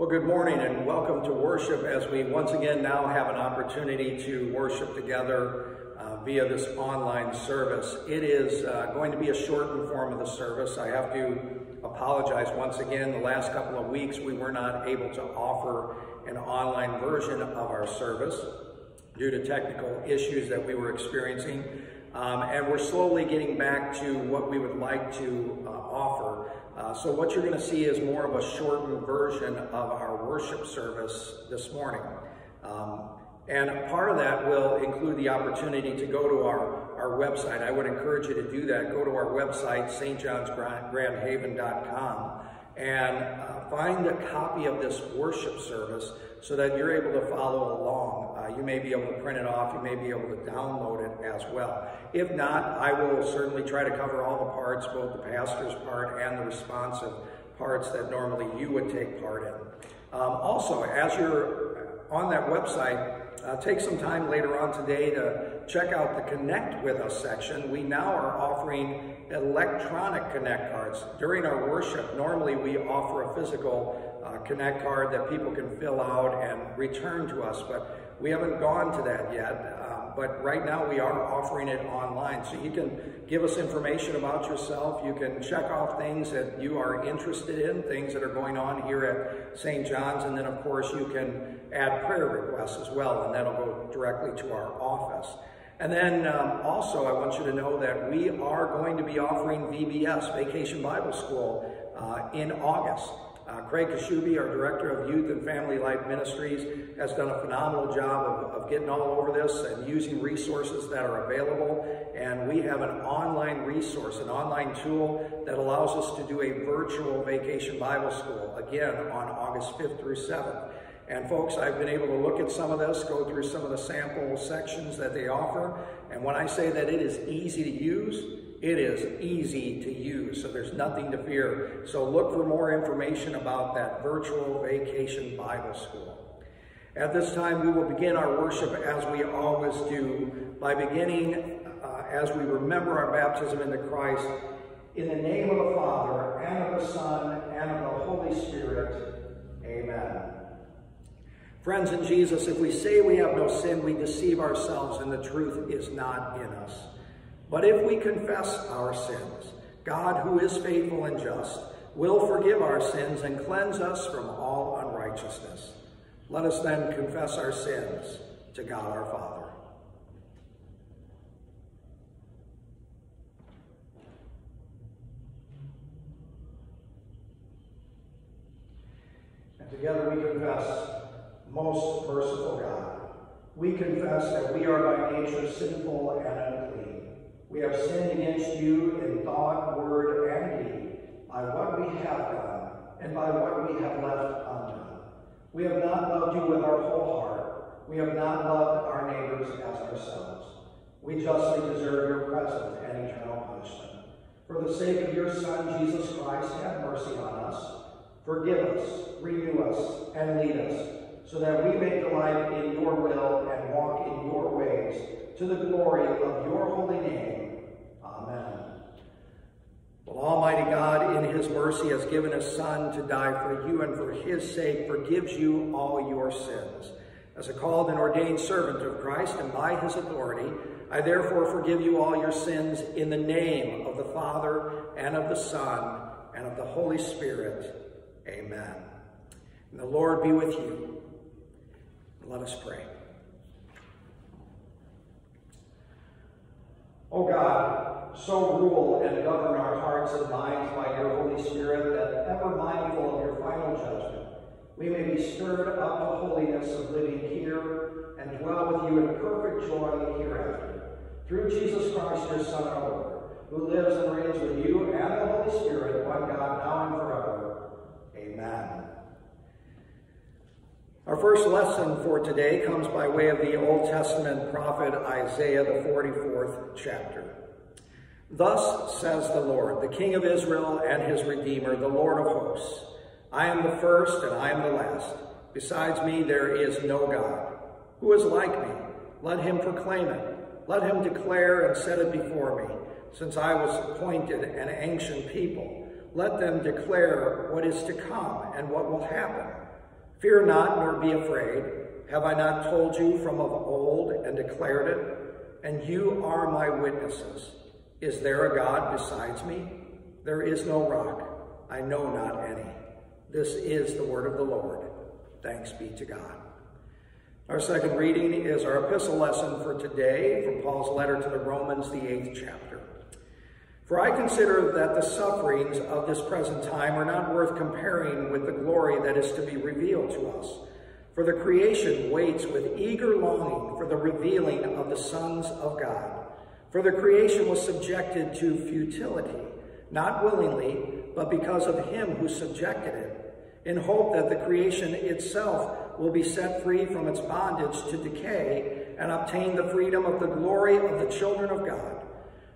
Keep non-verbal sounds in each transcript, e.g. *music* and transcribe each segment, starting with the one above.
Well, good morning and welcome to worship as we once again now have an opportunity to worship together uh, via this online service. It is uh, going to be a shortened form of the service. I have to apologize once again. The last couple of weeks we were not able to offer an online version of our service due to technical issues that we were experiencing. Um, and we're slowly getting back to what we would like to uh, offer. Uh, so what you're going to see is more of a shortened version of our worship service this morning. Um, and part of that will include the opportunity to go to our, our website. I would encourage you to do that. Go to our website, stjohnsgrandhaven.com, and uh, find a copy of this worship service so that you're able to follow along. Uh, you may be able to print it off, you may be able to download it as well. If not, I will certainly try to cover all the parts, both the pastor's part and the responsive parts that normally you would take part in. Um, also, as you're on that website, uh, take some time later on today to check out the Connect With Us section. We now are offering electronic Connect cards. During our worship, normally we offer a physical uh, Connect card that people can fill out and return to us, but we haven't gone to that yet. But right now we are offering it online. So you can give us information about yourself. You can check off things that you are interested in, things that are going on here at St. John's. And then, of course, you can add prayer requests as well, and that'll go directly to our office. And then um, also, I want you to know that we are going to be offering VBS, Vacation Bible School, uh, in August. Uh, Craig Kashubi, our Director of Youth and Family Life Ministries, has done a phenomenal job of, of, getting all over this and using resources that are available. And we have an online resource, an online tool that allows us to do a virtual vacation Bible school, again, on August 5th through 7th. And folks, I've been able to look at some of this, go through some of the sample sections that they offer. And when I say that it is easy to use, it is easy to use, so there's nothing to fear. So look for more information about that virtual vacation Bible school. At this time, we will begin our worship as we always do by beginning uh, as we remember our baptism into Christ in the name of the Father, and of the Son, and of the Holy Spirit. Amen. Friends in Jesus, if we say we have no sin, we deceive ourselves and the truth is not in us. But if we confess our sins, God, who is faithful and just, will forgive our sins and cleanse us from all unrighteousness. Let us then confess our sins to God our Father. And together we confess, most merciful God, we confess that we are by nature sinful and. We have sinned against you in thought, word, and deed, by what we have done, and by what we have left undone. We have not loved you with our whole heart. We have not loved our neighbors as ourselves. We justly deserve your present and eternal punishment. For the sake of your Son, Jesus Christ, have mercy on us. Forgive us, renew us, and lead us, so that we may delight in your will and walk in your ways, to the glory of your holy name Almighty God, in his mercy, has given his Son to die for you, and for his sake forgives you all your sins. As a called and ordained servant of Christ, and by his authority, I therefore forgive you all your sins in the name of the Father, and of the Son, and of the Holy Spirit. Amen. And the Lord be with you. Let us pray. O God, so rule and govern our hearts and minds by your Holy Spirit that, ever mindful of your final judgment, we may be stirred up to holiness of living here and dwell with you in perfect joy hereafter. Through Jesus Christ, your Son, our Lord, who lives and reigns with you and the Holy Spirit, one God, now and forever. Amen. Our first lesson for today comes by way of the Old Testament prophet Isaiah, the 44th chapter. Thus says the Lord, the King of Israel and his Redeemer, the Lord of hosts, I am the first and I am the last. Besides me there is no God. Who is like me? Let him proclaim it. Let him declare and set it before me, since I was appointed an ancient people. Let them declare what is to come and what will happen. Fear not, nor be afraid. Have I not told you from of old and declared it? And you are my witnesses. Is there a God besides me? There is no rock. I know not any. This is the word of the Lord. Thanks be to God. Our second reading is our epistle lesson for today from Paul's letter to the Romans, the eighth chapter. For I consider that the sufferings of this present time are not worth comparing with the glory that is to be revealed to us. For the creation waits with eager longing for the revealing of the sons of God. For the creation was subjected to futility, not willingly, but because of him who subjected it, in hope that the creation itself will be set free from its bondage to decay and obtain the freedom of the glory of the children of God.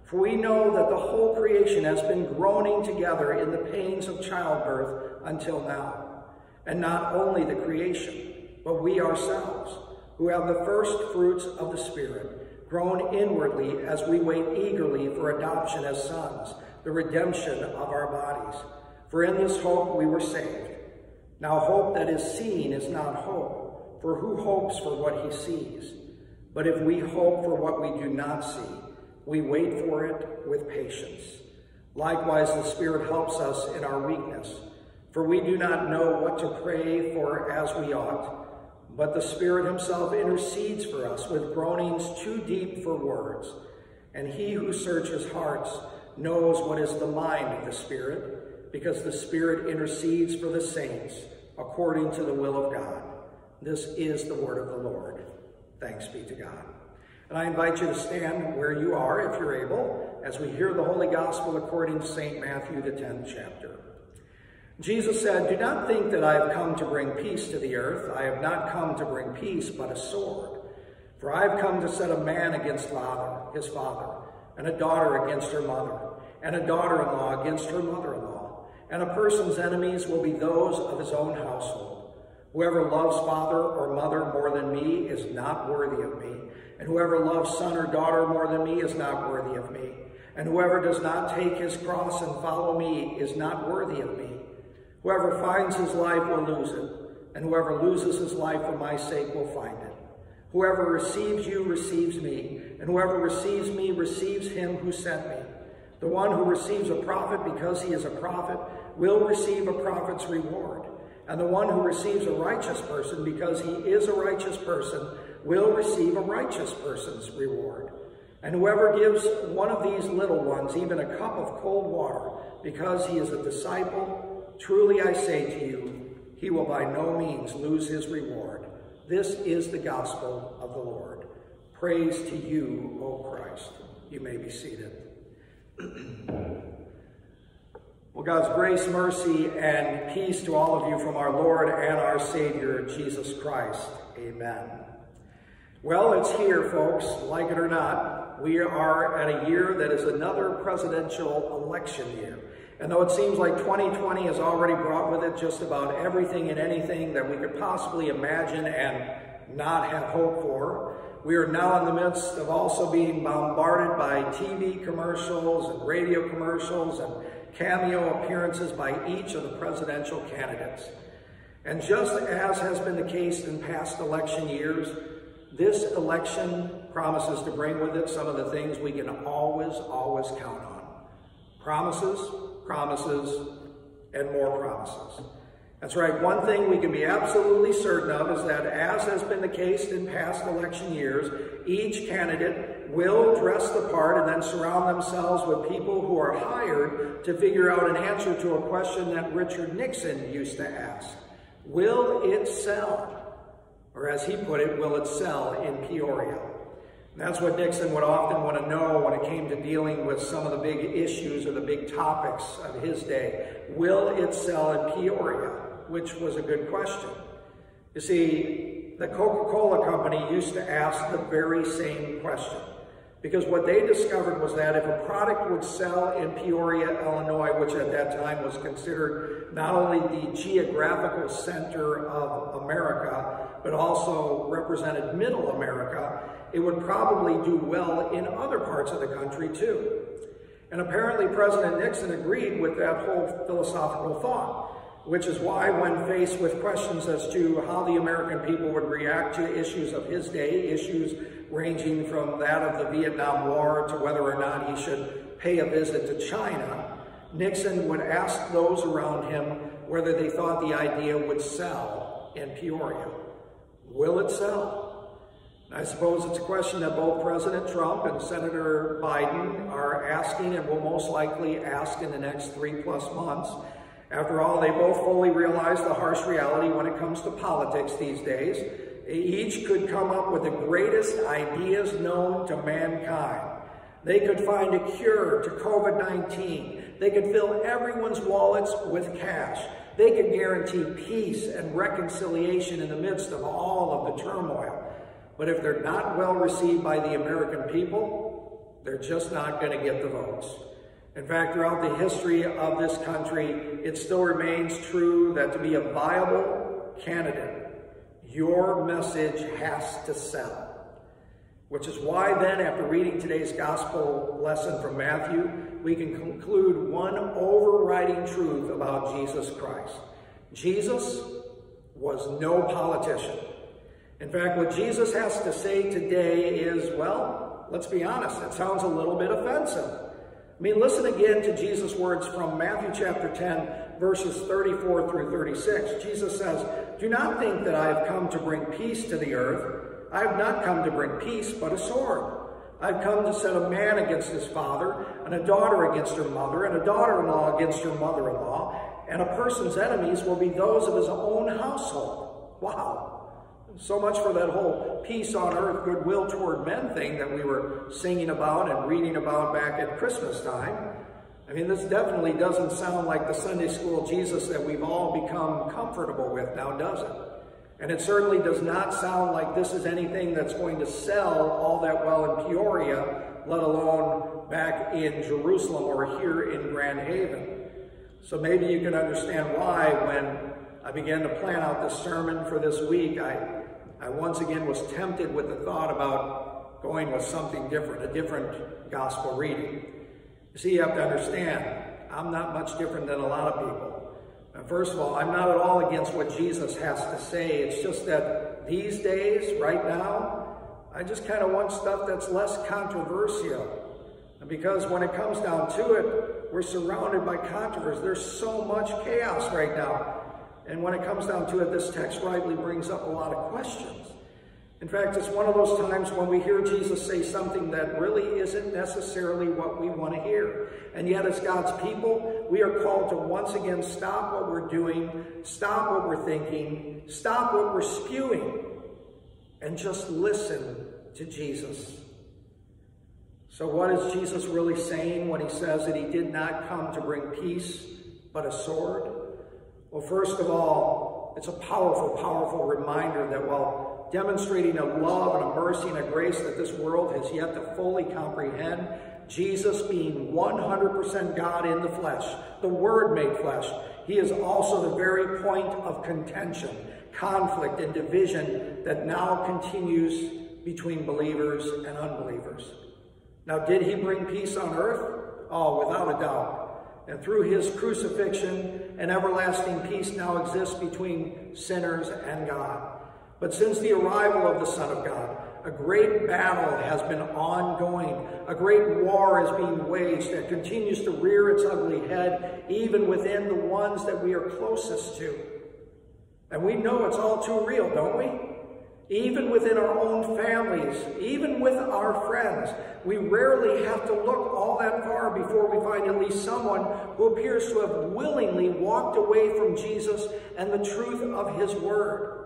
For we know that the whole creation has been groaning together in the pains of childbirth until now. And not only the creation, but we ourselves, who have the first fruits of the Spirit, groan inwardly as we wait eagerly for adoption as sons, the redemption of our bodies. For in this hope we were saved. Now hope that is seen is not hope, for who hopes for what he sees? But if we hope for what we do not see, we wait for it with patience. Likewise, the Spirit helps us in our weakness, for we do not know what to pray for as we ought but the Spirit himself intercedes for us with groanings too deep for words. And he who searches hearts knows what is the mind of the Spirit, because the Spirit intercedes for the saints according to the will of God. This is the word of the Lord. Thanks be to God. And I invite you to stand where you are, if you're able, as we hear the Holy Gospel according to St. Matthew, the 10th chapter. Jesus said, Do not think that I have come to bring peace to the earth. I have not come to bring peace, but a sword. For I have come to set a man against father, his father, and a daughter against her mother, and a daughter-in-law against her mother-in-law. And a person's enemies will be those of his own household. Whoever loves father or mother more than me is not worthy of me, and whoever loves son or daughter more than me is not worthy of me. And whoever does not take his cross and follow me is not worthy of me. Whoever finds his life will lose it, and whoever loses his life for my sake will find it. Whoever receives you receives me, and whoever receives me receives him who sent me. The one who receives a prophet because he is a prophet will receive a prophet's reward. And the one who receives a righteous person because he is a righteous person will receive a righteous person's reward. And whoever gives one of these little ones even a cup of cold water because he is a disciple Truly I say to you, he will by no means lose his reward. This is the gospel of the Lord. Praise to you, O Christ. You may be seated. *clears throat* well, God's grace, mercy, and peace to all of you from our Lord and our Savior, Jesus Christ. Amen. Well, it's here, folks, like it or not. We are at a year that is another presidential election year. And though it seems like 2020 has already brought with it just about everything and anything that we could possibly imagine and not have hope for, we are now in the midst of also being bombarded by TV commercials and radio commercials and cameo appearances by each of the presidential candidates. And just as has been the case in past election years, this election promises to bring with it some of the things we can always, always count on. Promises, promises, and more promises. That's right, one thing we can be absolutely certain of is that, as has been the case in past election years, each candidate will dress the part and then surround themselves with people who are hired to figure out an answer to a question that Richard Nixon used to ask. Will it sell? Or as he put it, will it sell in Peoria? That's what Nixon would often want to know when it came to dealing with some of the big issues or the big topics of his day. Will it sell in Peoria? Which was a good question. You see, the Coca-Cola company used to ask the very same question. Because what they discovered was that if a product would sell in Peoria, Illinois, which at that time was considered not only the geographical center of America, but also represented middle America, it would probably do well in other parts of the country too. And apparently President Nixon agreed with that whole philosophical thought. which is why when faced with questions as to how the American people would react to issues of his day, issues ranging from that of the Vietnam War to whether or not he should pay a visit to China, Nixon would ask those around him whether they thought the idea would sell in Peoria. Will it sell? I suppose it's a question that both President Trump and Senator Biden are asking and will most likely ask in the next three plus months. After all, they both fully realize the harsh reality when it comes to politics these days. Each could come up with the greatest ideas known to mankind. They could find a cure to COVID-19. They could fill everyone's wallets with cash. They could guarantee peace and reconciliation in the midst of all of the turmoil. But if they're not well received by the American people, they're just not going to get the votes. In fact, throughout the history of this country, it still remains true that to be a viable candidate, your message has to sell. Which is why then, after reading today's gospel lesson from Matthew, we can conclude one overriding truth about Jesus Christ. Jesus was no politician. In fact, what Jesus has to say today is, well, let's be honest, it sounds a little bit offensive. I mean, listen again to Jesus' words from Matthew chapter 10, verses 34 through 36. Jesus says, Do not think that I have come to bring peace to the earth. I have not come to bring peace, but a sword. I've come to set a man against his father, and a daughter against her mother, and a daughter-in-law against her mother-in-law, and a person's enemies will be those of his own household. Wow. So much for that whole peace on earth, goodwill toward men thing that we were singing about and reading about back at Christmas time. I mean, this definitely doesn't sound like the Sunday school Jesus that we've all become comfortable with now, does it? And it certainly does not sound like this is anything that's going to sell all that well in Peoria, let alone back in Jerusalem or here in Grand Haven. So maybe you can understand why when I began to plan out this sermon for this week, I I once again was tempted with the thought about going with something different, a different gospel reading. You see, you have to understand, I'm not much different than a lot of people. first of all, I'm not at all against what Jesus has to say. It's just that these days, right now, I just kind of want stuff that's less controversial. Because when it comes down to it, we're surrounded by controversy. There's so much chaos right now. And when it comes down to it, this text rightly brings up a lot of questions. In fact, it's one of those times when we hear Jesus say something that really isn't necessarily what we want to hear. And yet, as God's people, we are called to once again stop what we're doing, stop what we're thinking, stop what we're spewing, and just listen to Jesus. So, what is Jesus really saying when he says that he did not come to bring peace, but a sword? Well, first of all, it's a powerful, powerful reminder that while demonstrating a love and a mercy and a grace that this world has yet to fully comprehend, Jesus being 100% God in the flesh, the Word made flesh, he is also the very point of contention, conflict, and division that now continues between believers and unbelievers. Now, did he bring peace on earth? Oh, without a doubt. And through his crucifixion, an everlasting peace now exists between sinners and God. But since the arrival of the Son of God, a great battle has been ongoing. A great war is being waged that continues to rear its ugly head, even within the ones that we are closest to. And we know it's all too real, don't we? even within our own families, even with our friends. We rarely have to look all that far before we find at least someone who appears to have willingly walked away from Jesus and the truth of his word.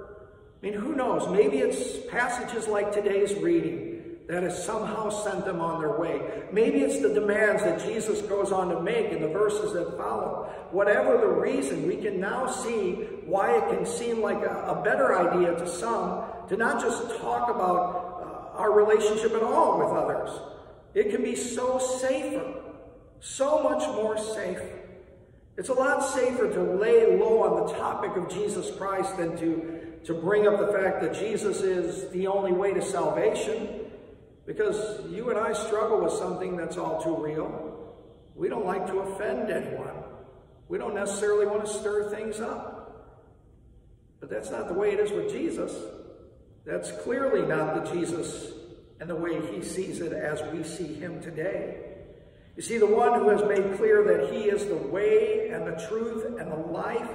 I mean, who knows? Maybe it's passages like today's reading that has somehow sent them on their way. Maybe it's the demands that Jesus goes on to make in the verses that follow. Whatever the reason, we can now see why it can seem like a, a better idea to some to not just talk about uh, our relationship at all with others. It can be so safer, so much more safe. It's a lot safer to lay low on the topic of Jesus Christ than to, to bring up the fact that Jesus is the only way to salvation. Because you and I struggle with something that's all too real. We don't like to offend anyone. We don't necessarily want to stir things up. But that's not the way it is with Jesus. That's clearly not the Jesus and the way he sees it as we see him today. You see, the one who has made clear that he is the way and the truth and the life,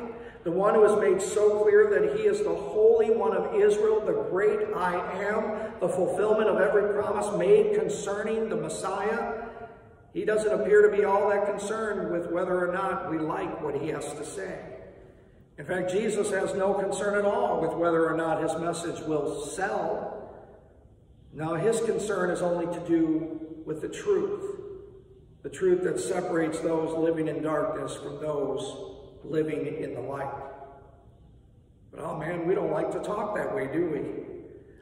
the one who has made so clear that he is the Holy One of Israel, the great I am, the fulfillment of every promise made concerning the Messiah, he doesn't appear to be all that concerned with whether or not we like what he has to say. In fact, Jesus has no concern at all with whether or not his message will sell. Now, his concern is only to do with the truth, the truth that separates those living in darkness from those living in the light. But oh man, we don't like to talk that way, do we?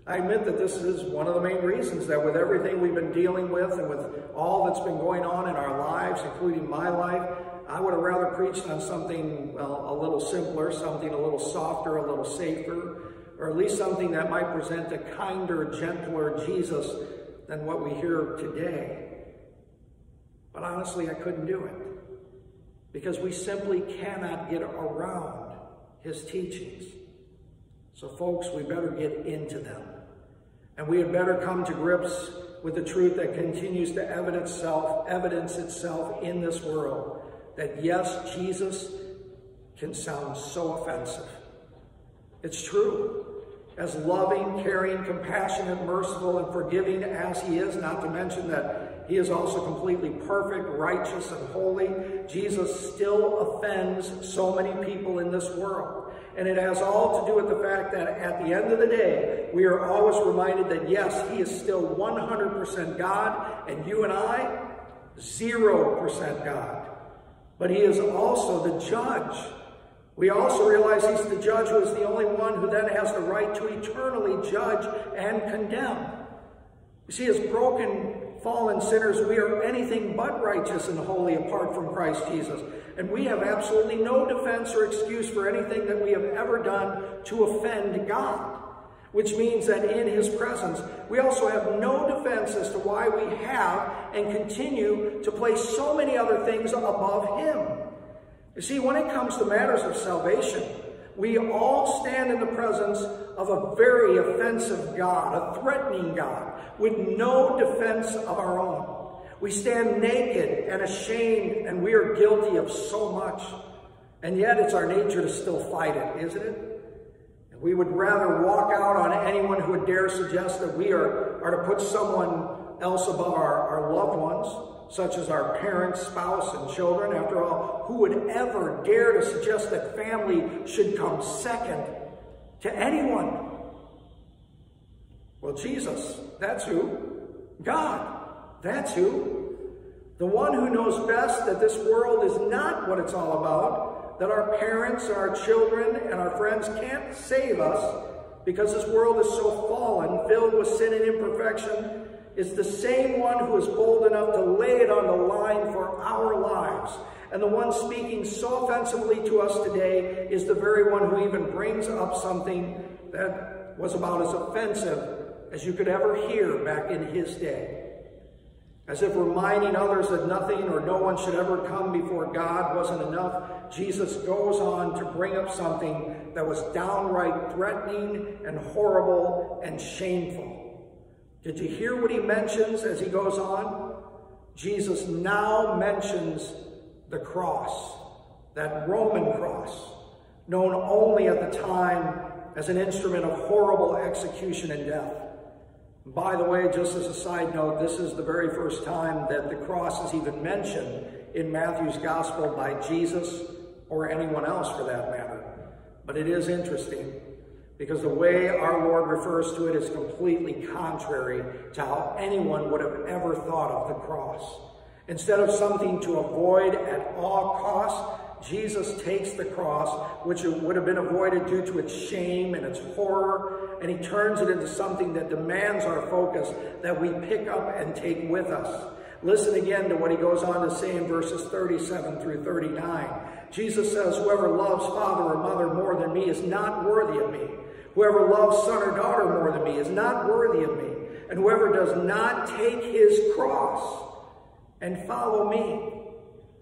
I admit that this is one of the main reasons that with everything we've been dealing with and with all that's been going on in our lives, including my life, I would have rather preached on something well, a little simpler, something a little softer, a little safer, or at least something that might present a kinder, gentler Jesus than what we hear today. But honestly, I couldn't do it because we simply cannot get around his teachings. So, folks, we better get into them. And we had better come to grips with the truth that continues to evidence itself, evidence itself in this world that yes, Jesus can sound so offensive. It's true. As loving, caring, compassionate, merciful, and forgiving as he is, not to mention that he is also completely perfect, righteous, and holy, Jesus still offends so many people in this world. And it has all to do with the fact that at the end of the day, we are always reminded that yes, he is still 100% God, and you and I, 0% God but he is also the judge. We also realize he's the judge who is the only one who then has the right to eternally judge and condemn. You see, as broken, fallen sinners, we are anything but righteous and holy apart from Christ Jesus. And we have absolutely no defense or excuse for anything that we have ever done to offend God which means that in his presence, we also have no defense as to why we have and continue to place so many other things above him. You see, when it comes to matters of salvation, we all stand in the presence of a very offensive God, a threatening God, with no defense of our own. We stand naked and ashamed, and we are guilty of so much. And yet it's our nature to still fight it, isn't it? We would rather walk out on anyone who would dare suggest that we are, are to put someone else above our, our loved ones, such as our parents, spouse, and children. After all, who would ever dare to suggest that family should come second to anyone? Well, Jesus, that's who. God, that's who. The one who knows best that this world is not what it's all about, that our parents, and our children, and our friends can't save us because this world is so fallen, filled with sin and imperfection, is the same one who is bold enough to lay it on the line for our lives. And the one speaking so offensively to us today is the very one who even brings up something that was about as offensive as you could ever hear back in his day. As if reminding others that nothing or no one should ever come before God wasn't enough, Jesus goes on to bring up something that was downright threatening and horrible and shameful. Did you hear what he mentions as he goes on? Jesus now mentions the cross, that Roman cross, known only at the time as an instrument of horrible execution and death. By the way, just as a side note, this is the very first time that the cross is even mentioned in Matthew's gospel by Jesus or anyone else for that matter. But it is interesting because the way our Lord refers to it is completely contrary to how anyone would have ever thought of the cross. Instead of something to avoid at all costs, Jesus takes the cross, which would have been avoided due to its shame and its horror, and he turns it into something that demands our focus that we pick up and take with us. Listen again to what he goes on to say in verses 37 through 39. Jesus says, Whoever loves father or mother more than me is not worthy of me. Whoever loves son or daughter more than me is not worthy of me. And whoever does not take his cross and follow me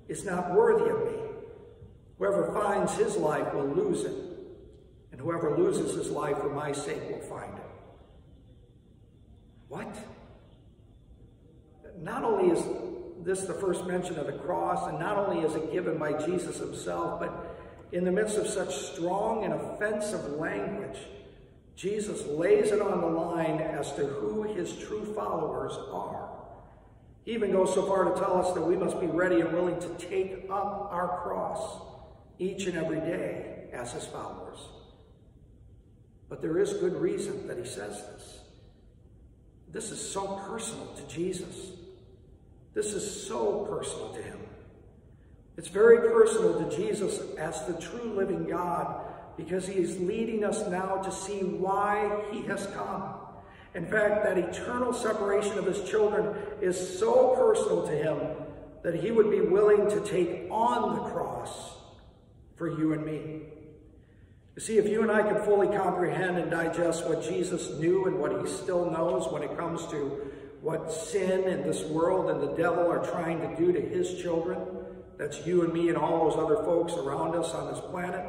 is not worthy of me. Whoever finds his life will lose it, and whoever loses his life for my sake will find it. What? Not only is this the first mention of the cross, and not only is it given by Jesus himself, but in the midst of such strong and offensive language, Jesus lays it on the line as to who his true followers are. He even goes so far to tell us that we must be ready and willing to take up our cross each and every day as his followers. But there is good reason that he says this. This is so personal to Jesus. This is so personal to him. It's very personal to Jesus as the true living God because he is leading us now to see why he has come. In fact, that eternal separation of his children is so personal to him that he would be willing to take on the cross for you and me. You see, if you and I could fully comprehend and digest what Jesus knew and what he still knows when it comes to what sin and this world and the devil are trying to do to his children, that's you and me and all those other folks around us on this planet,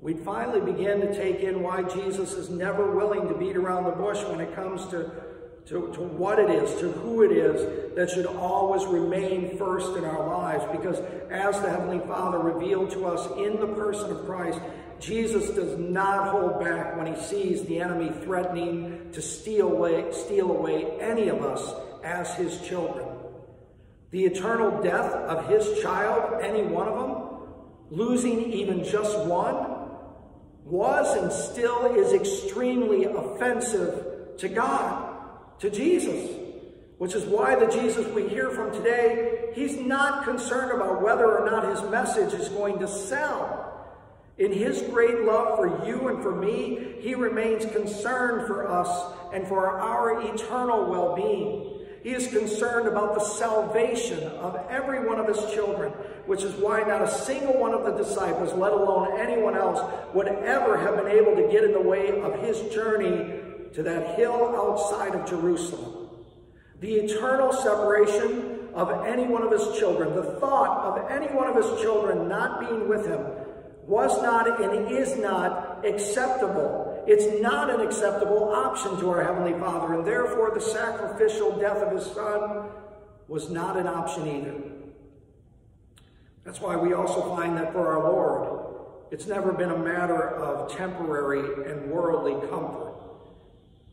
we'd finally begin to take in why Jesus is never willing to beat around the bush when it comes to, to, to what it is, to who it is that should always remain first in our lives. Because as the Heavenly Father revealed to us in the person of Christ, Jesus does not hold back when he sees the enemy threatening to steal away, steal away any of us as his children. The eternal death of his child, any one of them, losing even just one, was and still is extremely offensive to God, to Jesus. Which is why the Jesus we hear from today, he's not concerned about whether or not his message is going to sell. In his great love for you and for me, he remains concerned for us and for our eternal well-being. He is concerned about the salvation of every one of his children, which is why not a single one of the disciples, let alone anyone else, would ever have been able to get in the way of his journey to that hill outside of Jerusalem. The eternal separation of any one of his children, the thought of any one of his children not being with him, was not and is not acceptable. It's not an acceptable option to our Heavenly Father, and therefore the sacrificial death of His Son was not an option either. That's why we also find that for our Lord, it's never been a matter of temporary and worldly comfort.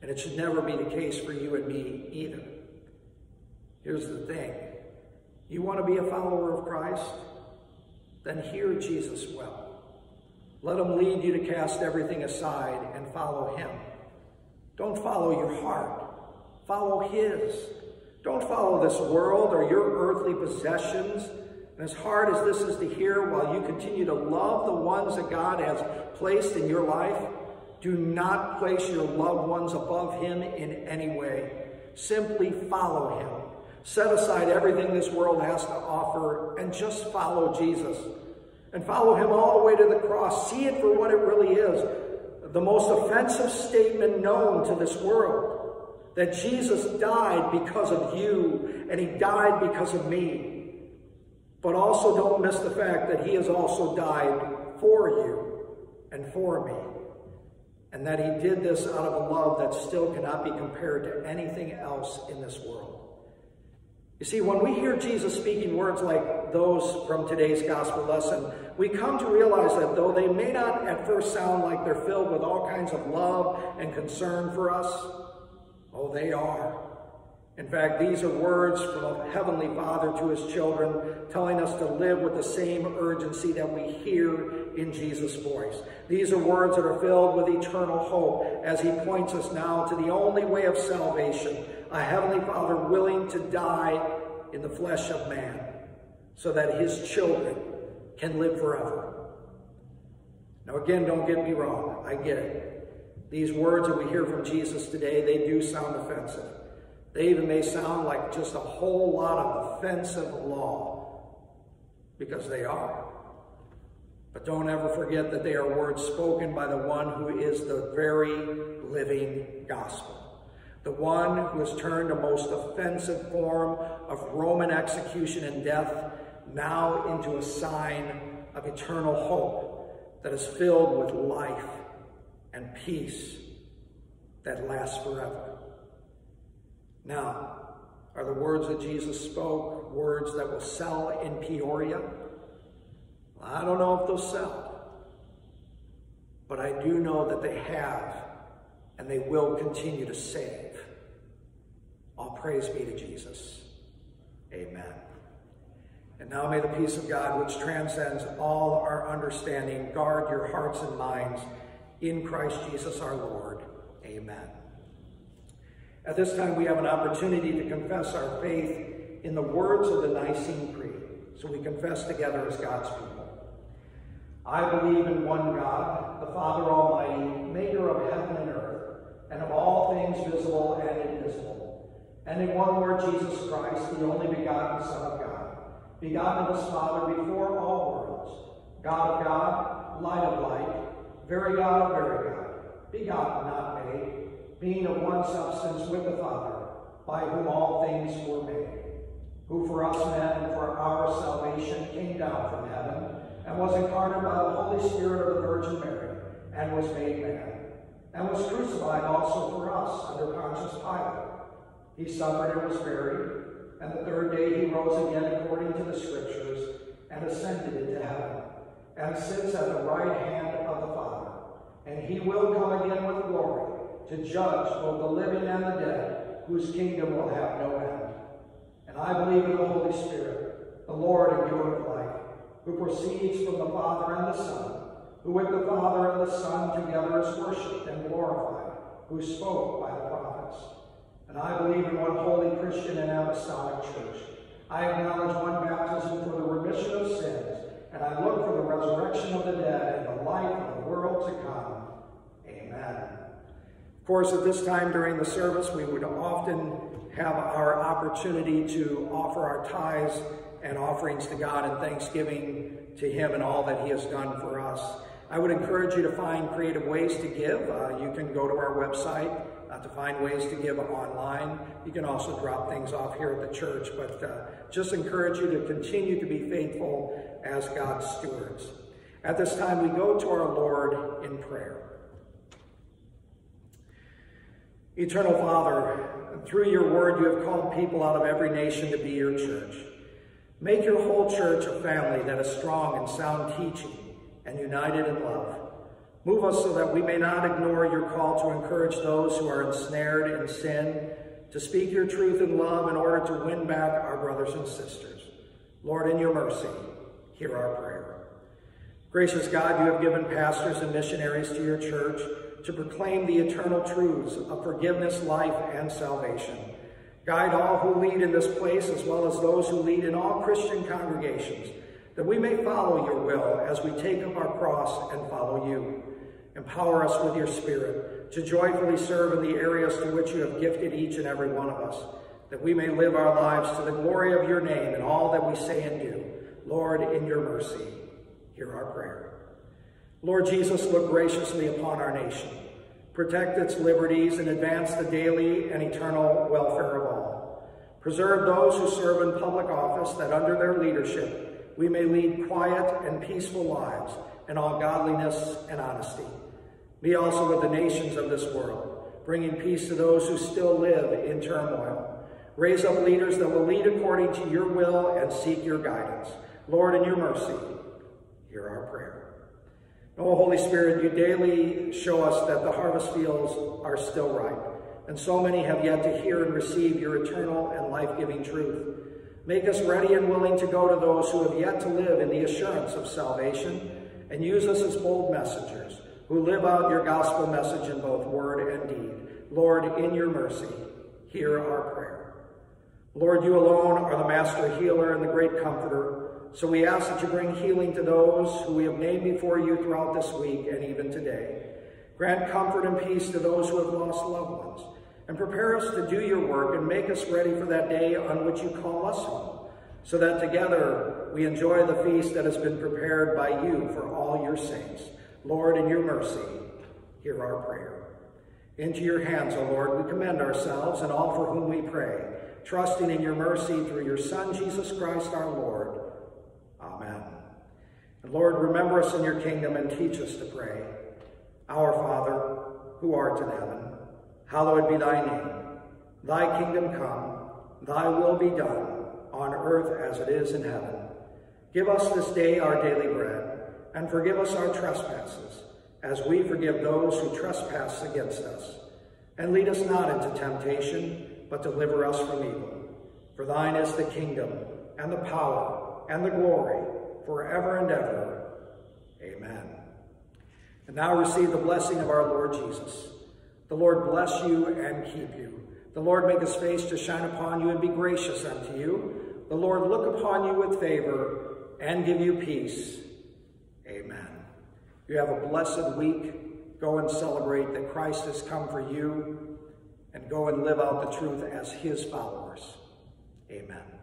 And it should never be the case for you and me either. Here's the thing. You want to be a follower of Christ? Then hear Jesus well. Let him lead you to cast everything aside and follow him. Don't follow your heart. Follow his. Don't follow this world or your earthly possessions. And as hard as this is to hear, while you continue to love the ones that God has placed in your life, do not place your loved ones above him in any way. Simply follow him. Set aside everything this world has to offer and just follow Jesus and follow him all the way to the cross. See it for what it really is. The most offensive statement known to this world. That Jesus died because of you and he died because of me. But also don't miss the fact that he has also died for you and for me. And that he did this out of a love that still cannot be compared to anything else in this world. You see, when we hear Jesus speaking words like those from today's gospel lesson, we come to realize that though they may not at first sound like they're filled with all kinds of love and concern for us, oh, they are. In fact, these are words from a Heavenly Father to his children, telling us to live with the same urgency that we hear in Jesus' voice. These are words that are filled with eternal hope as he points us now to the only way of salvation, a Heavenly Father willing to die in the flesh of man so that his children can live forever. Now, again, don't get me wrong. I get it. These words that we hear from Jesus today, they do sound offensive. They even may sound like just a whole lot of offensive law, because they are. But don't ever forget that they are words spoken by the one who is the very living gospel. The one who has turned a most offensive form of Roman execution and death now into a sign of eternal hope that is filled with life and peace that lasts forever. Now, are the words that Jesus spoke words that will sell in Peoria? I don't know if they'll sell, but I do know that they have and they will continue to save. All praise be to Jesus. Amen. And now may the peace of God, which transcends all our understanding, guard your hearts and minds in Christ Jesus our Lord. Amen. At this time, we have an opportunity to confess our faith in the words of the Nicene Creed. So we confess together as God's people. I believe in one God, the Father Almighty, maker of heaven and earth, and of all things visible and invisible, and in one Lord Jesus Christ, the only begotten Son of God, begotten of his Father before all worlds, God of God, light of light, very God of very God, begotten, not made, being of one substance with the Father, by whom all things were made, who for us men and for our salvation came down from heaven, and was incarnate by the Holy Spirit of the Virgin Mary, and was made man, and was crucified also for us under Pontius Pilate. He suffered and was buried, and the third day he rose again according to the Scriptures, and ascended into heaven, and sits at the right hand of the Father. And he will come again with glory to judge both the living and the dead, whose kingdom will have no end. And I believe in the Holy Spirit, the Lord and giver of life, who proceeds from the Father and the Son, who with the Father and the Son together is worshipped and glorified, who spoke by the prophets. And I believe in one holy Christian and apostolic church. I acknowledge one baptism for the remission of sins, and I look for the resurrection of the dead and the life of the world to come. Amen. Of course, at this time during the service, we would often have our opportunity to offer our tithes and offerings to God and thanksgiving to Him and all that He has done for us. I would encourage you to find creative ways to give. Uh, you can go to our website uh, to find ways to give online. You can also drop things off here at the church, but uh, just encourage you to continue to be faithful as God's stewards. At this time, we go to our Lord in prayer. Eternal Father, through your word you have called people out of every nation to be your church. Make your whole church a family that is strong in sound teaching and united in love. Move us so that we may not ignore your call to encourage those who are ensnared in sin, to speak your truth in love in order to win back our brothers and sisters. Lord, in your mercy, hear our prayer. Gracious God, you have given pastors and missionaries to your church to proclaim the eternal truths of forgiveness, life, and salvation. Guide all who lead in this place, as well as those who lead in all Christian congregations, that we may follow your will as we take up our cross and follow you. Empower us with your Spirit to joyfully serve in the areas to which you have gifted each and every one of us, that we may live our lives to the glory of your name in all that we say and do. Lord, in your mercy, hear our prayer. Lord Jesus, look graciously upon our nation. Protect its liberties and advance the daily and eternal welfare of all. Preserve those who serve in public office that under their leadership we may lead quiet and peaceful lives in all godliness and honesty. Be also with the nations of this world, bringing peace to those who still live in turmoil. Raise up leaders that will lead according to your will and seek your guidance. Lord, in your mercy, hear our prayer. Oh, Holy Spirit, you daily show us that the harvest fields are still ripe, and so many have yet to hear and receive your eternal and life-giving truth. Make us ready and willing to go to those who have yet to live in the assurance of salvation, and use us as bold messengers who live out your gospel message in both word and deed. Lord, in your mercy, hear our prayer. Lord, you alone are the master healer and the great comforter, so we ask that you bring healing to those who we have named before you throughout this week and even today. Grant comfort and peace to those who have lost loved ones, and prepare us to do your work and make us ready for that day on which you call us home, so that together we enjoy the feast that has been prepared by you for all your saints. Lord, in your mercy, hear our prayer. Into your hands, O Lord, we commend ourselves and all for whom we pray, trusting in your mercy through your Son, Jesus Christ our Lord. Amen. And Lord, remember us in your kingdom and teach us to pray. Our Father, who art in heaven, hallowed be thy name. Thy kingdom come, thy will be done, on earth as it is in heaven. Give us this day our daily bread, and forgive us our trespasses, as we forgive those who trespass against us. And lead us not into temptation, but deliver us from evil. For thine is the kingdom, and the power, and the glory, forever and ever. Amen. And now receive the blessing of our Lord Jesus. The Lord bless you and keep you. The Lord make his face to shine upon you and be gracious unto you. The Lord look upon you with favor and give you peace. Amen. You have a blessed week. Go and celebrate that Christ has come for you and go and live out the truth as his followers. Amen.